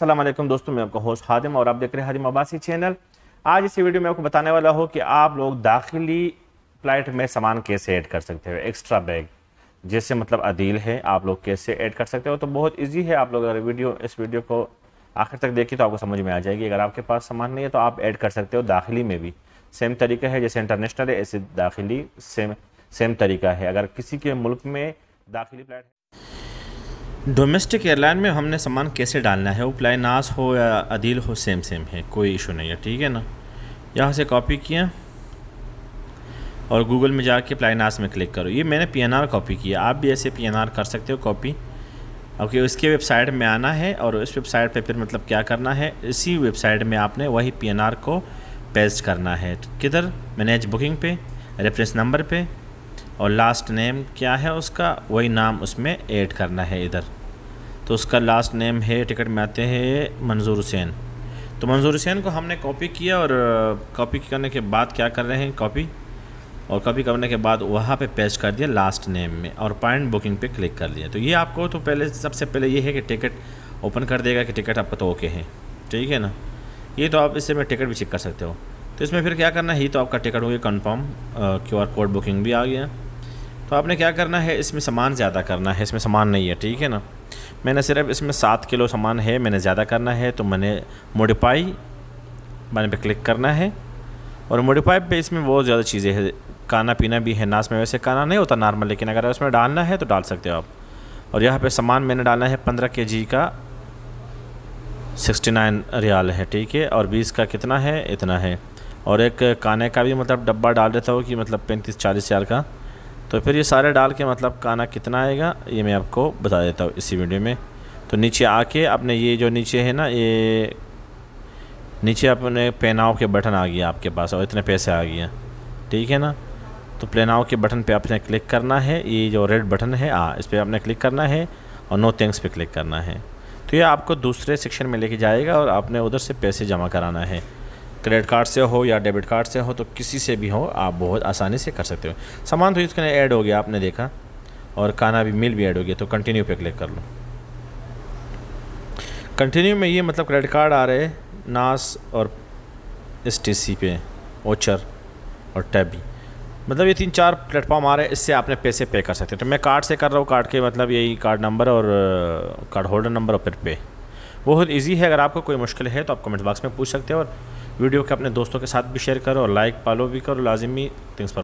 असलम दोस्तों, मैं आपका होस्ट हादिम और आप देख रहे हैं हादिम अब्बासी चैनल आज इसी वीडियो में आपको बताने वाला हो कि आप लोग दाखिली फ़्लाइट में सामान कैसे ऐड कर सकते हो? एक्स्ट्रा बैग जैसे मतलब अदील है, आप लोग कैसे ऐड कर सकते हो? तो बहुत इजी है, आप लोग अगर वीडियो इस वीडियो को आखिर तक देखिए तो आपको समझ में आ जाएगी। अगर आपके पास सामान नहीं है तो आप ऐड कर सकते हो दाखिली में भी। सेम तरीका है, जैसे इंटरनेशनल है, ऐसे दाखिली सेम सेम तरीका है। अगर किसी के मुल्क में दाखिली फ़्लाइट डोमेस्टिक एयरलाइन में हमने सामान कैसे डालना है? वो प्लाइनास हो या अदील हो सेम सेम है। कोई इशू नहीं है, ठीक है ना? यहाँ से कॉपी किया और गूगल में जाके प्लाइनास में क्लिक करो। ये मैंने पी कॉपी किया। आप भी ऐसे पीएनआर कर सकते हो कॉपी ओके उसके वेबसाइट में आना है और उस वेबसाइट पे फिर मतलब क्या करना है? इसी वेबसाइट में आपने वही पी को पेस्ट करना है। किधर? मैनेज बुकिंग पे रेफरेंस नंबर पे। और लास्ट नेम क्या है उसका? वही नाम उसमें ऐड करना है इधर। तो उसका लास्ट नेम है टिकट में आते हैं मंजूर हुसैन। तो मंजूर हुसैन को हमने कॉपी किया और कॉपी करने के बाद क्या कर रहे हैं? कॉपी और कॉपी करने के बाद वहाँ पे पेस्ट कर दिया लास्ट नेम में और पॉइंट बुकिंग पे क्लिक कर दिया। तो ये आपको तो पहले, सबसे पहले ये है कि टिकट ओपन कर देगा कि टिकट आपका तो ओके है। ठीक है ना? ये तो आप इससे में टिकट भी चेक कर सकते हो। तो इसमें फिर क्या करना है? ये तो आपका टिकट हो गया confirm Q R code booking भी आ गया। तो आपने क्या करना है? इसमें सामान ज़्यादा करना है। इसमें सामान नहीं है, ठीक है ना? मैंने सिर्फ़ इसमें सात किलो सामान है, मैंने ज़्यादा करना है तो मैंने मोडिफाई मैंने पे क्लिक करना है। और मोडिफाई पे इसमें बहुत ज़्यादा चीज़ें हैं। खाना पीना भी है नाश में वैसे खाना नहीं होता नॉर्मल लेकिन अगर उसमें डालना है तो डाल सकते हो आप। और यहाँ पे सामान मैंने डालना है पंद्रह के जी का सिक्सटी नाइन रियाल है, ठीक है? और बीस का कितना है? इतना है। और एक खाने का भी मतलब डब्बा डाल देता हूँ कि मतलब पैंतीस चालीस हज़ार का। तो फिर ये सारे डाल के मतलब खाना कितना आएगा, ये मैं आपको बता देता हूँ इसी वीडियो में। तो नीचे आके आपने ये जो नीचे है ना, ये नीचे अपने पेनाव के बटन आ गया आपके पास, और इतने पैसे आ गया ठीक है ना? तो प्लेनाव के बटन पे आपने क्लिक करना है, ये जो रेड बटन है, आ, इस पर आपने क्लिक करना है, और नो थैंक्स पे क्लिक करना है। तो ये आपको दूसरे सेक्शन में लेके जाएगा, और आपने उधर से पैसे जमा कराना है। क्रेडिट कार्ड से हो या डेबिट कार्ड से हो तो किसी से भी हो, आप बहुत आसानी से कर सकते हो। सामान तो इसके ऐड हो गया, आपने देखा, और खाना भी, मिल भी ऐड हो गया तो कंटिन्यू पे क्लिक कर लो। कंटिन्यू में ये मतलब क्रेडिट कार्ड आ रहे नास और एस टी सी पे, ओचर और टैबी। मतलब ये तीन चार प्लेटफॉर्म आ रहे हैं, इससे आपने पैसे पे कर सकते हैं। तो मैं कार्ड से कर रहा हूँ कार्ड के मतलब यही कार्ड नंबर और कार्ड होल्डर नंबर और फिर पे बहुत ईजी है। अगर आपको कोई मुश्किल है तो आप कमेंट बॉक्स में पूछ सकते हो और वीडियो के अपने दोस्तों के साथ भी शेयर करो और लाइक फॉलो भी करो। लाजिमी थिंग्स पर